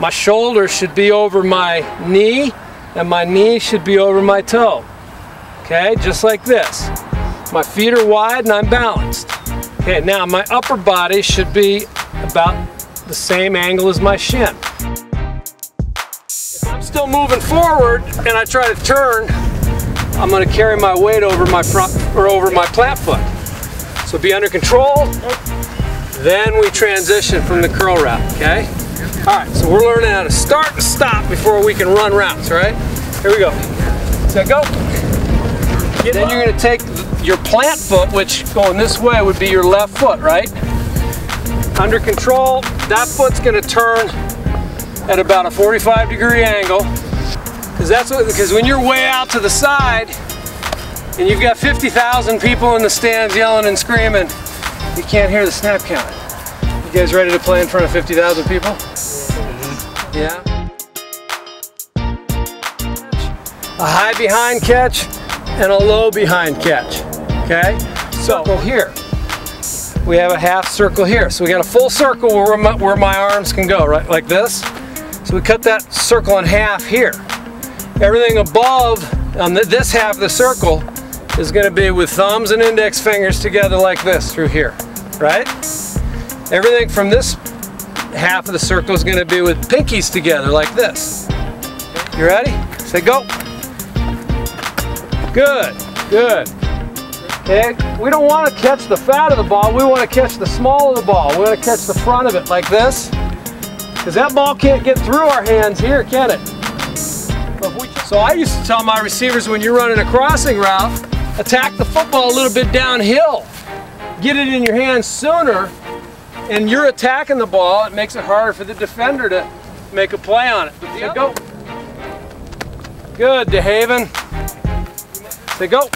my shoulder should be over my knee and my knee should be over my toe. Okay, just like this. My feet are wide and I'm balanced. Okay, now my upper body should be about the same angle as my shin. If I'm still moving forward and I try to turn, I'm gonna carry my weight over my front or over my plant foot. So be under control, then we transition from the curl route, okay? All right, so we're learning how to start and stop before we can run routes, right? Here we go. Set, go. Get then you're gonna take your plant foot, which going this way would be your left foot, right? Under control, that foot's gonna turn at about a 45 degree angle. Because that's what, because when you're way out to the side, and you've got 50,000 people in the stands yelling and screaming, you can't hear the snap count. You guys ready to play in front of 50,000 people? Yeah. A high behind catch and a low behind catch. Okay? So here, we have a half circle here. So we got a full circle where my, where my arms can go, right? Like this. So we cut that circle in half here. Everything above on this half of the circle is going to be with thumbs and index fingers together like this through here, right? Everything from this half of the circle is going to be with pinkies together like this. You ready? Say go. Good, good. Okay, we don't want to catch the fat of the ball, we want to catch the small of the ball. We want to catch the front of it like this. Because that ball can't get through our hands here, can it? So I used to tell my receivers when you're running a crossing route, attack the football a little bit downhill. Get it in your hands sooner and you're attacking the ball, it makes it harder for the defender to make a play on it. So go. Good, DeHaven. Say go.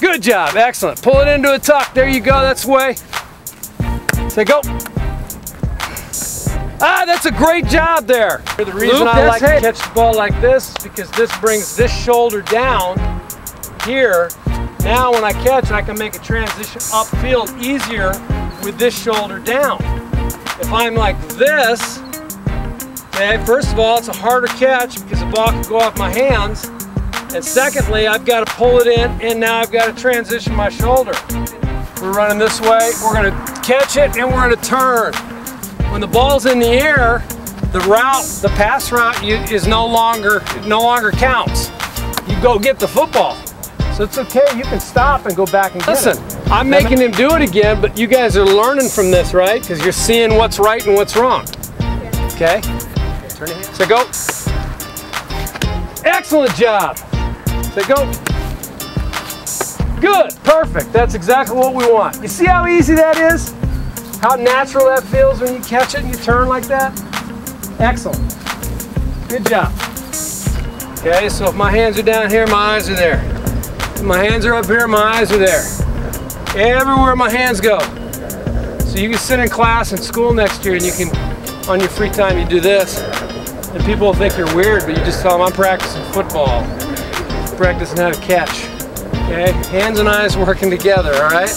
Good job, excellent. Pull it into a tuck. There you go, that's the way. Say go. Ah, that's a great job there. The reason Luke, I like to catch the ball like this is because this brings this shoulder down here. Now when I catch, I can make a transition upfield easier with this shoulder down. If I'm like this, okay, first of all, it's a harder catch because the ball can go off my hands. And secondly, I've got to pull it in and now I've got to transition my shoulder. We're running this way, we're gonna catch it and we're gonna turn. When the ball's in the air, the route, the pass route is no longer, no longer counts. You go get the football. So it's okay, you can stop and go back and Listen, it. I'm making him do it again, but you guys are learning from this, right? Because you're seeing what's right and what's wrong. Okay? Turn hands. So go. Excellent job. Say go. Good, perfect. That's exactly what we want. You see how easy that is? How natural that feels when you catch it and you turn like that? Excellent. Good job. Okay, so if my hands are down here, my eyes are there. My hands are up here, my eyes are there. Everywhere my hands go. So you can sit in class in school next year and you can, on your free time, you do this. And people will think you're weird, but you just tell them I'm practicing football. Practicing how to catch. Okay? Hands and eyes working together, all right?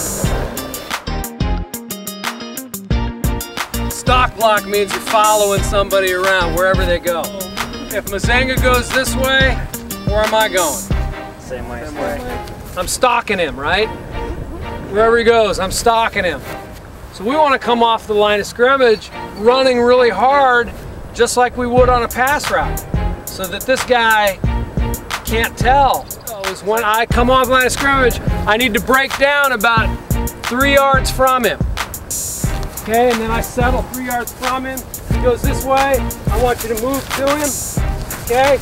Stalk block means you're following somebody around wherever they go. If Mazenga goes this way, where am I going? Same way. Same way. I'm stalking him, right? Wherever he goes, I'm stalking him. So we want to come off the line of scrimmage running really hard, just like we would on a pass route, so that this guy can't tell. Is when I come off the line of scrimmage, I need to break down about three yards from him. Okay, and then I settle three yards from him. He goes this way. I want you to move to him. Okay,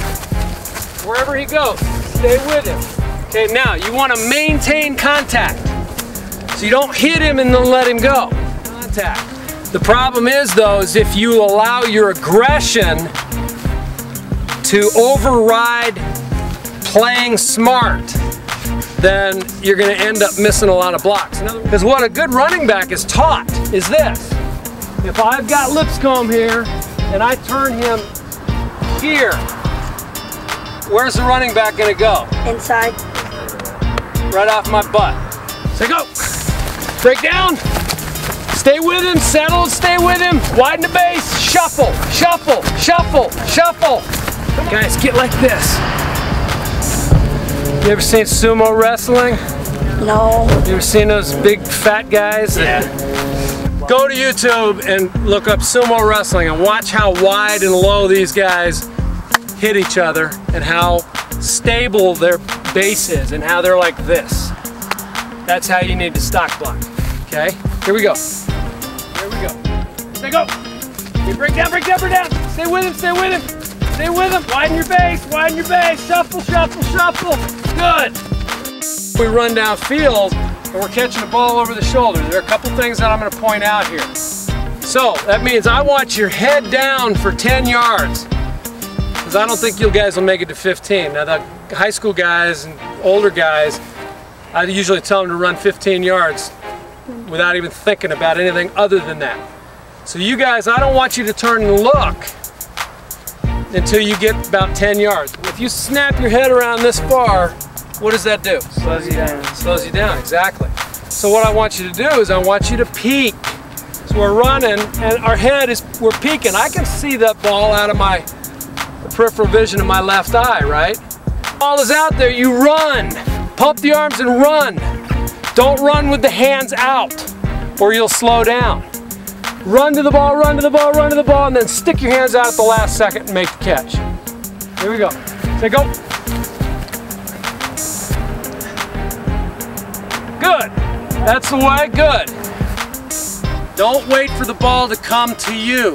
wherever he goes. Stay with him. Okay, now you want to maintain contact. So you don't hit him and then let him go. Contact. The problem is though, is if you allow your aggression to override playing smart, then you're going to end up missing a lot of blocks. Because what a good running back is taught is this. If I've got Lipscomb here and I turn him here, Where's the running back gonna go? Inside. Right off my butt. Say go. Break down. Stay with him, settle, stay with him. Widen the base, shuffle, shuffle, shuffle, shuffle. Guys, get like this. You ever seen sumo wrestling? No. You ever seen those big fat guys? Yeah. Go to YouTube and look up sumo wrestling and watch how wide and low these guys hit each other and how stable their base is and how they're like this. That's how you need to stalk block. Okay? Here we go. Here we go. Stay go. You break down, break down, break down. Stay with him, stay with him. Stay with him. Widen your base, widen your base. Shuffle, shuffle, shuffle. Good. We run downfield and we're catching the ball over the shoulder. There are a couple things that I'm going to point out here. So that means I want your head down for 10 yards because I don't think you guys will make it to 15. Now the high school guys and older guys, I usually tell them to run 15 yards without even thinking about anything other than that. So you guys, I don't want you to turn and look until you get about 10 yards. If you snap your head around this far, what does that do? Slows you down. Slows you down, exactly. So what I want you to do is I want you to peek. So we're running and our head is, we're peeking. I can see that ball out of my peripheral vision of my left eye, right? Ball is out there, you run. Pump the arms and run. Don't run with the hands out or you'll slow down. Run to the ball, run to the ball, run to the ball, and then stick your hands out at the last second and make the catch. Here we go. Say go. Good. That's the way. Good. Don't wait for the ball to come to you.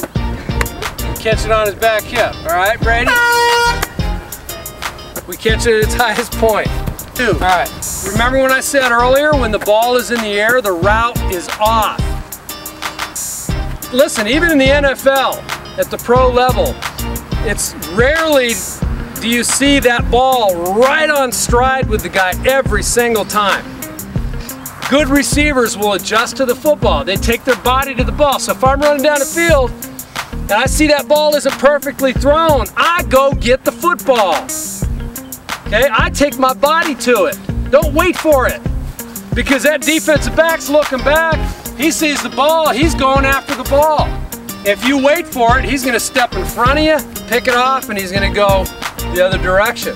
Catch it on his back hip. All right, Brady? We catch it at its highest point. Two. All right. Remember when I said earlier, when the ball is in the air, the route is off. Listen, even in the NFL, at the pro level, it's rarely do you see that ball right on stride with the guy every single time. Good receivers will adjust to the football. They take their body to the ball. So if I'm running down the field and I see that ball isn't perfectly thrown, I go get the football. Okay, I take my body to it. Don't wait for it. Because that defensive back's looking back, he sees the ball, he's going after the ball. If you wait for it, he's gonna step in front of you, pick it off, and he's gonna go the other direction.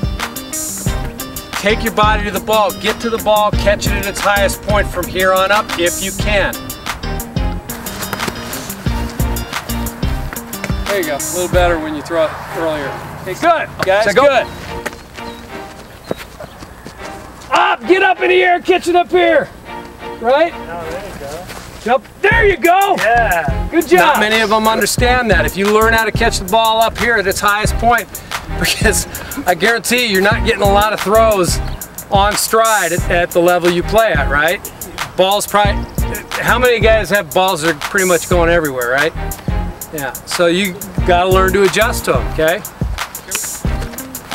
Take your body to the ball, get to the ball, catch it at its highest point from here on up if you can. There you go, a little better when you throw it earlier. Okay, good, guys, So go. good. Up, get up in the air, catch it up here. Right? Oh, there you go. Jump, there you go. Yeah. Good job. Not Not many of them understand that. If you learn how to catch the ball up here at its highest point, because I guarantee you, you're not getting a lot of throws on stride at, at the level you play at, right? Balls probably, how many guys have balls that are pretty much going everywhere, right? Yeah, so you gotta learn to adjust to them, okay?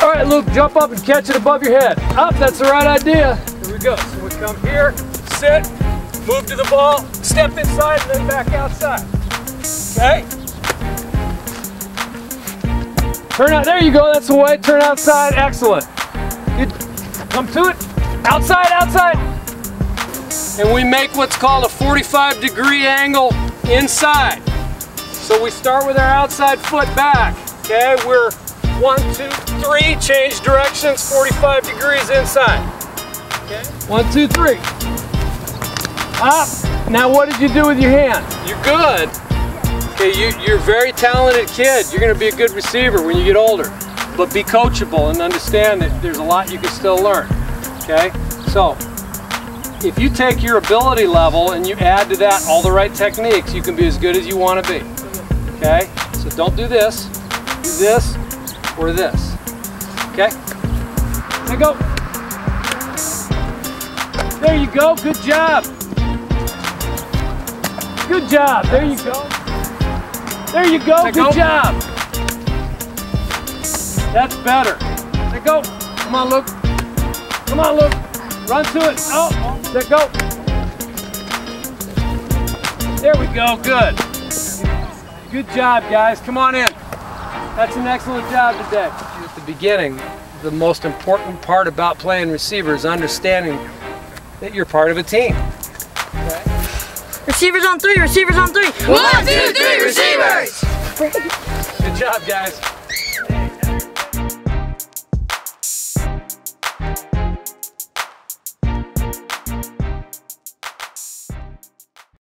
All right, Luke, jump up and catch it above your head. Up, that's the right idea. Here we go. So we come here, sit, move to the ball, step inside, and then back outside. Okay? Turn out, there you go, that's the way. Turn outside, excellent. Good. Come to it. Outside, outside. And we make what's called a 45 degree angle inside. So we start with our outside foot back. Okay, we're one, two, three, change directions, 45 degrees inside. Okay, one, two, three. Up. Now what did you do with your hand? You're good. Okay, you, you're a very talented kid. You're gonna be a good receiver when you get older. But be coachable and understand that there's a lot you can still learn. Okay? So, if you take your ability level and you add to that all the right techniques, you can be as good as you want to be. Okay? So don't do this. Do this or this. Okay? There you go. There you go. Good job. Good job. There you go. There you go. Good go. job. That's better. There you go. Come on, Luke. Come on, Luke. Run to it. Oh, there go. There we go. Good. Good job, guys. Come on in. That's an excellent job today. At the beginning, the most important part about playing receiver is understanding that you're part of a team. Okay? Receivers on three, receivers on three. One, two, three, receivers! Good job, guys.